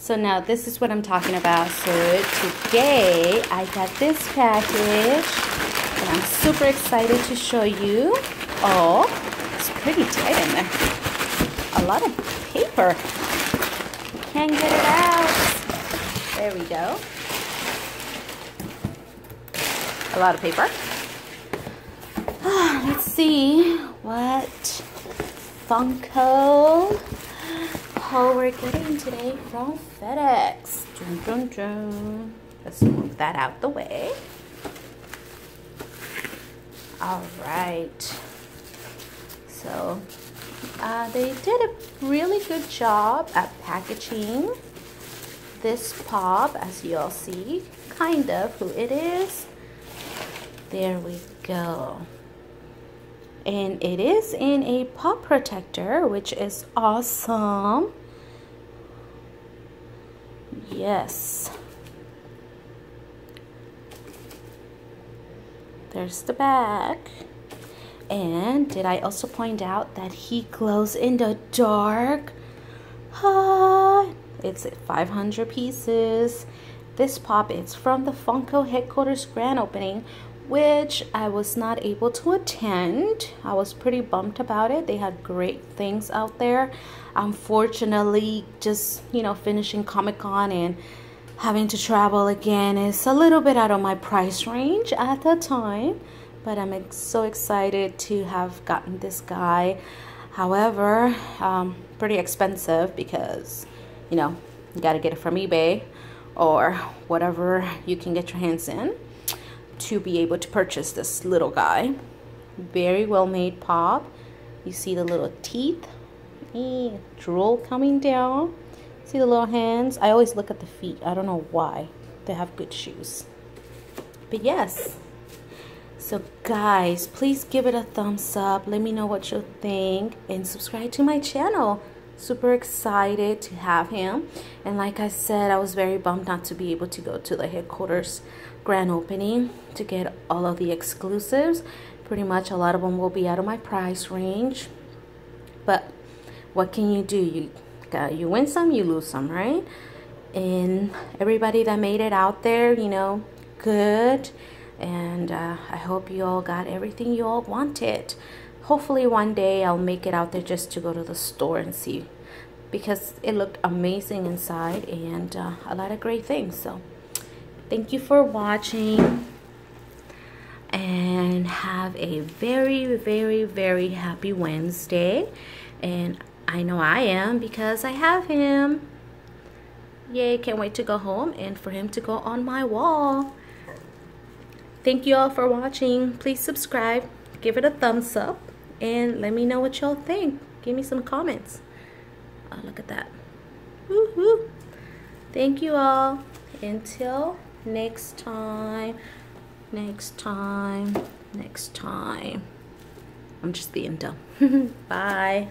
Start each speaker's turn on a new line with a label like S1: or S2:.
S1: So now this is what I'm talking about. So today I got this package and I'm super excited to show you. Oh, it's pretty tight in there. A lot of paper. Can't get it out. There we go. A lot of paper. Let's see what Funko haul we're getting today from FedEx. Dun, dun, dun. Let's move that out the way. All right. So uh, they did a really good job at packaging this pop, as you all see, kind of who it is. There we go and it is in a pop protector which is awesome yes. There's the back and did I also point out that he glows in the dark? Ah, it's 500 pieces. This pop is from the Funko headquarters grand opening which I was not able to attend. I was pretty bummed about it. They had great things out there. Unfortunately, just, you know, finishing Comic Con and having to travel again is a little bit out of my price range at the time. But I'm so excited to have gotten this guy. However, um, pretty expensive because, you know, you got to get it from eBay or whatever you can get your hands in to be able to purchase this little guy. Very well made pop. You see the little teeth. E drool coming down. See the little hands? I always look at the feet. I don't know why. They have good shoes. But yes. So guys, please give it a thumbs up. Let me know what you think. And subscribe to my channel super excited to have him. And like I said I was very bummed not to be able to go to the headquarters grand opening to get all of the exclusives. Pretty much a lot of them will be out of my price range. But what can you do? You you win some you lose some right? And everybody that made it out there you know good. And uh, I hope you all got everything you all wanted hopefully one day I'll make it out there just to go to the store and see because it looked amazing inside and uh, a lot of great things. So thank you for watching and have a very very very happy Wednesday. And I know I am because I have him. Yay can't wait to go home and for him to go on my wall. Thank you all for watching. Please subscribe. Give it a thumbs up and let me know what y'all think. Give me some comments. Oh, look at that. Woohoo! Thank you all. Until next time, next time, next time. I'm just being dumb. Bye.